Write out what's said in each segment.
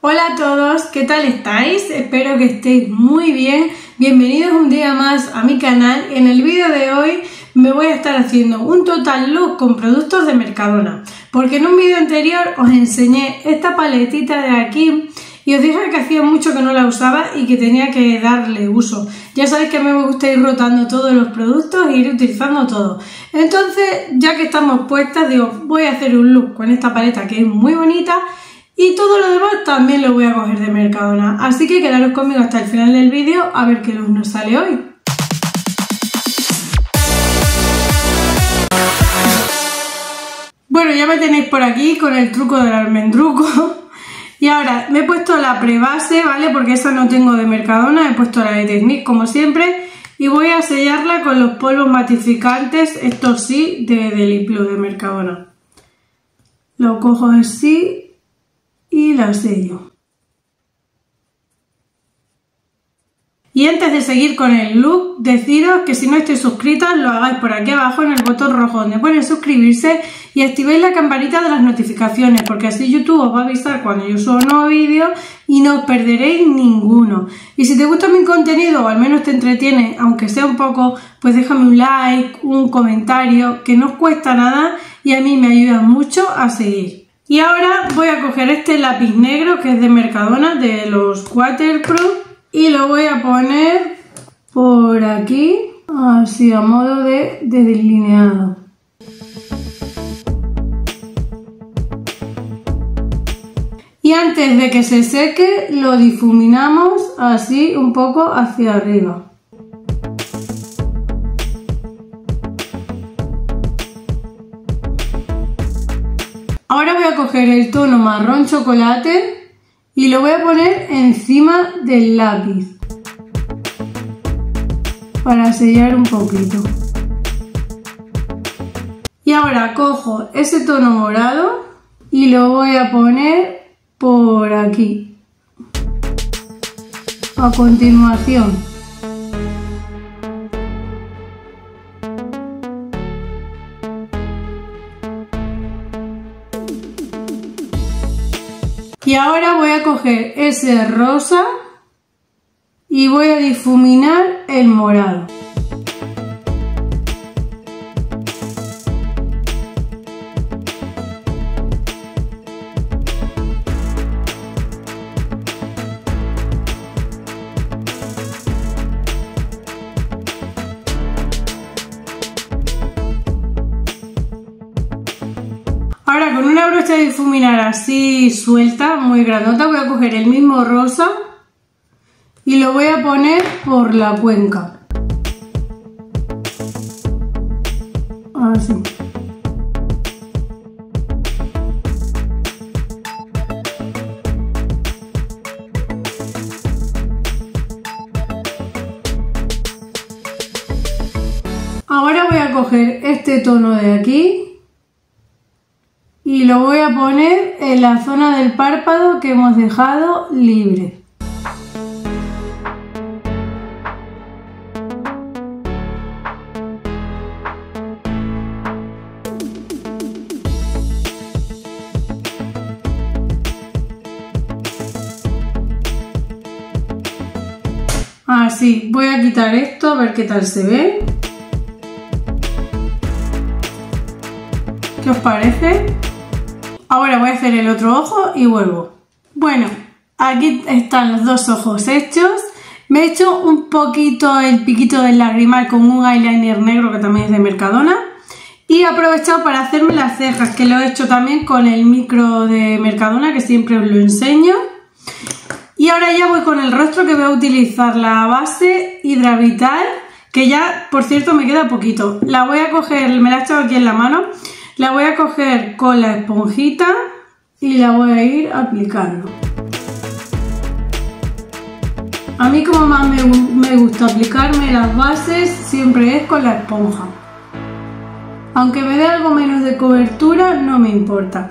Hola a todos, ¿qué tal estáis? Espero que estéis muy bien. Bienvenidos un día más a mi canal. En el vídeo de hoy me voy a estar haciendo un total look con productos de Mercadona. Porque en un vídeo anterior os enseñé esta paletita de aquí y os dije que hacía mucho que no la usaba y que tenía que darle uso. Ya sabéis que a mí me gusta ir rotando todos los productos e ir utilizando todo. Entonces, ya que estamos puestas, digo, voy a hacer un look con esta paleta que es muy bonita y todo lo demás también lo voy a coger de Mercadona. Así que quedaros conmigo hasta el final del vídeo a ver qué luz nos sale hoy. Bueno, ya me tenéis por aquí con el truco del almendruco. Y ahora me he puesto la prebase, ¿vale? Porque esa no tengo de Mercadona, he puesto la de Technique como siempre. Y voy a sellarla con los polvos matificantes, estos sí, de Deliplo de Mercadona. Lo cojo así y la sello. Y antes de seguir con el look, deciros que si no estáis suscritos lo hagáis por aquí abajo en el botón rojo donde pone suscribirse y activéis la campanita de las notificaciones porque así YouTube os va a avisar cuando yo subo un nuevo vídeo y no os perderéis ninguno. Y si te gusta mi contenido o al menos te entretiene, aunque sea un poco, pues déjame un like, un comentario, que no os cuesta nada y a mí me ayuda mucho a seguir. Y ahora voy a coger este lápiz negro que es de Mercadona, de los Waterproof, y lo voy a poner por aquí, así a modo de, de delineado. Y antes de que se seque, lo difuminamos así un poco hacia arriba. Coger el tono marrón chocolate y lo voy a poner encima del lápiz para sellar un poquito. Y ahora cojo ese tono morado y lo voy a poner por aquí. A continuación. Ahora voy a coger ese rosa y voy a difuminar el morado. Ahora con una brocha de difuminar así suelta, muy grandota, voy a coger el mismo rosa y lo voy a poner por la cuenca. Así. Ahora voy a coger este tono de aquí y lo voy a poner en la zona del párpado que hemos dejado libre. Así, voy a quitar esto a ver qué tal se ve. ¿Qué os parece? Ahora voy a hacer el otro ojo y vuelvo. Bueno, aquí están los dos ojos hechos. Me he hecho un poquito el piquito del lagrimal con un eyeliner negro que también es de Mercadona. Y he aprovechado para hacerme las cejas, que lo he hecho también con el micro de Mercadona, que siempre os lo enseño. Y ahora ya voy con el rostro, que voy a utilizar la base Hidravital, que ya, por cierto, me queda poquito. La voy a coger, me la he echado aquí en la mano la voy a coger con la esponjita y la voy a ir aplicando. A mí como más me, me, gusta aplicarme las bases siempre es con la esponja. Aunque me dé algo menos de cobertura, no me importa.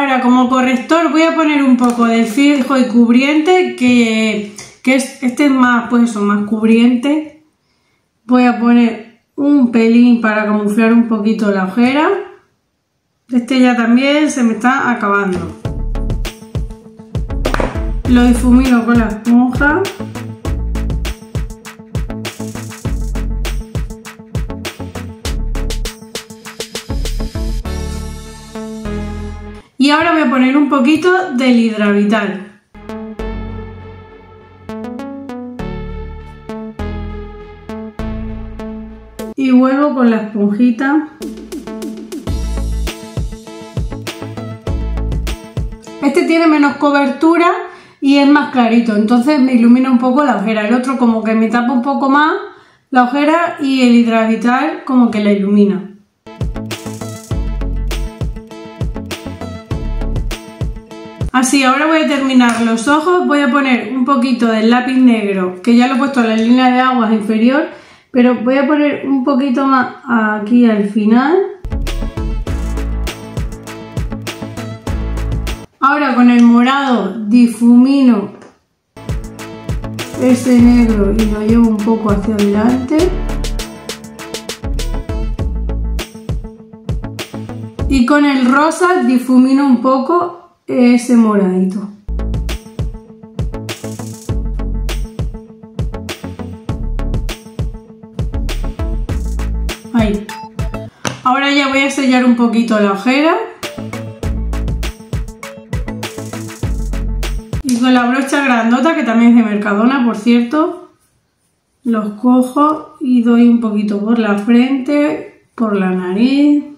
Ahora como corrector voy a poner un poco de fijo y cubriente que, es, este es más, pues más cubriente voy a poner un pelín para camuflar un poquito la ojera. Este ya también se me está acabando. Lo difumino con la esponja. Y ahora voy a poner un poquito del hidravital. Y vuelvo con la esponjita. Este tiene menos cobertura y es más clarito, entonces me ilumina un poco la ojera. El otro como que me tapa un poco más la ojera y el hidravital como que la ilumina. Así, ahora voy a terminar los ojos, voy a poner un poquito del lápiz negro, que ya lo he puesto en la línea de aguas inferior, pero voy a poner un poquito más aquí al final. Ahora con el morado difumino ese negro y lo llevo un poco hacia adelante. Y con el rosa difumino un poco ese moradito. Ahí. Ahora ya voy a sellar un poquito la ojera. Y con la brocha grandota, que también es de Mercadona, por cierto, los cojo y doy un poquito por la frente, por la nariz,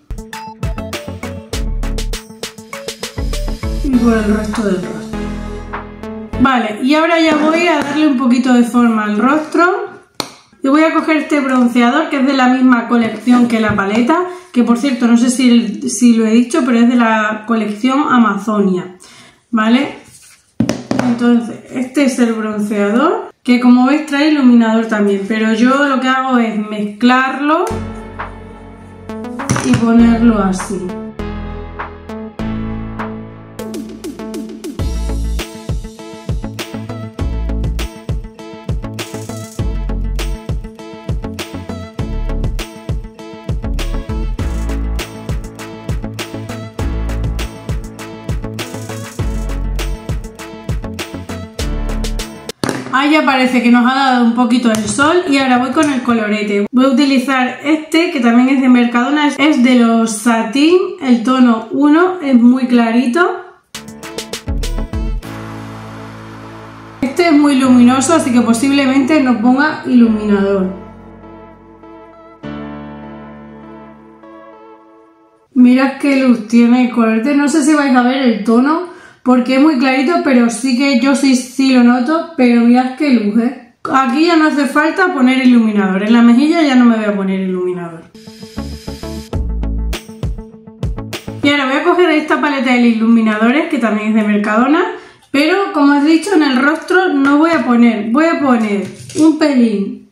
por el resto del rostro. Vale, y ahora ya voy a darle un poquito de forma al rostro. Y voy a coger este bronceador que es de la misma colección que la paleta, que por cierto no sé si, si lo he dicho, pero es de la colección Amazonia. ¿Vale? Entonces, este es el bronceador, que como veis trae iluminador también, pero yo lo que hago es mezclarlo y ponerlo así. Ya parece que nos ha dado un poquito el sol y ahora voy con el colorete. Voy a utilizar este que también es de Mercadona, es de los Satin, el tono 1, es muy clarito. Este es muy luminoso, así que posiblemente nos ponga iluminador. Mirad qué luz tiene el colorete, no sé si vais a ver el tono, porque es muy clarito, pero sí que yo sí, sí lo noto, pero mirad qué luz, ¿eh? Aquí ya no hace falta poner iluminador, en la mejilla ya no me voy a poner iluminador. Y ahora voy a coger esta paleta de iluminadores, que también es de Mercadona, pero como he dicho, en el rostro no voy a poner, voy a poner un pelín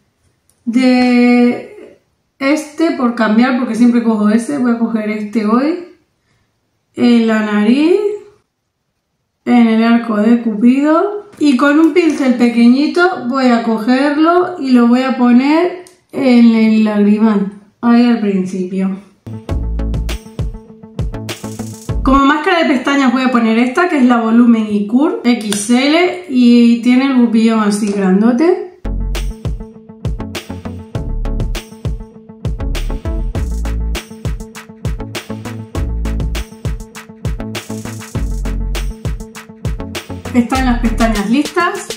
de este por cambiar, porque siempre cojo ese, voy a coger este hoy, en la nariz, en el arco de cupido y con un pincel pequeñito voy a cogerlo y lo voy a poner en el lagrimal, ahí al principio. Como máscara de pestañas voy a poner esta que es la Volumen y Cure XL y tiene el bupillón así grandote. Están las pestañas listas.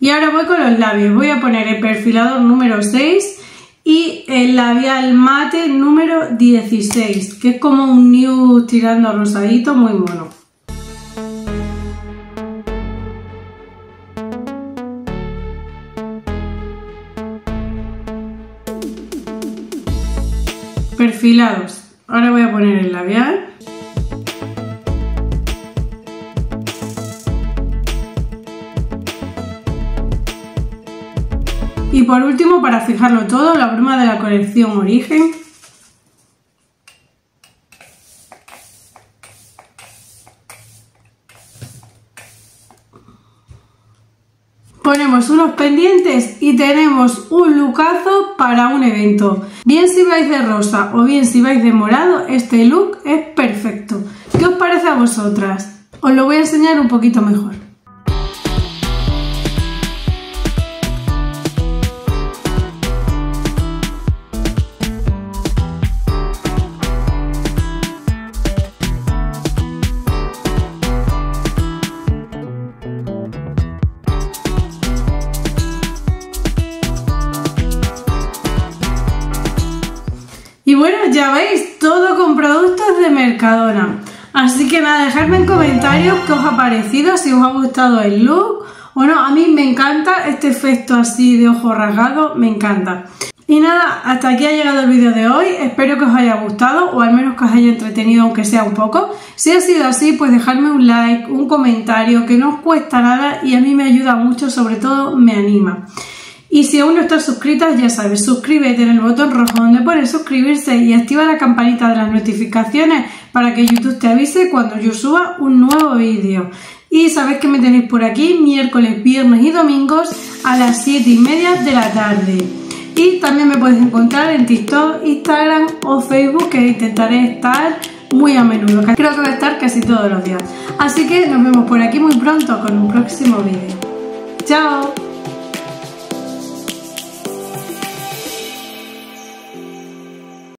Y ahora voy con los labios. Voy a poner el perfilador número 6 y el labial mate número 16, que es como un nude tirando rosadito, muy mono. Perfilados. Ahora voy a poner el labial. Por último, para fijarlo todo, la bruma de la colección Origen. Ponemos unos pendientes y tenemos un lucazo para un evento. Bien si vais de rosa o bien si vais de morado, este look es perfecto. ¿Qué os parece a vosotras? Os lo voy a enseñar un poquito mejor. Bueno, ya veis, todo con productos de Mercadona. Así que nada, dejadme en comentarios qué os ha parecido, si os ha gustado el look o no. A mí me encanta este efecto así de ojo rasgado, me encanta. Y nada, hasta aquí ha llegado el vídeo de hoy. Espero que os haya gustado o al menos que os haya entretenido aunque sea un poco. Si ha sido así, pues dejadme un like, un comentario, que no os cuesta nada y a mí me ayuda mucho, sobre todo me anima. Y si aún no estás suscrita, ya sabes, suscríbete en el botón rojo donde pone suscribirse y activa la campanita de las notificaciones para que YouTube te avise cuando yo suba un nuevo vídeo. Y sabéis que me tenéis por aquí miércoles, viernes y domingos a las 7 y media de la tarde. Y también me puedes encontrar en TikTok, Instagram o Facebook que intentaré estar muy a menudo. Creo que voy a estar casi todos los días. Así que nos vemos por aquí muy pronto con un próximo vídeo. ¡Chao!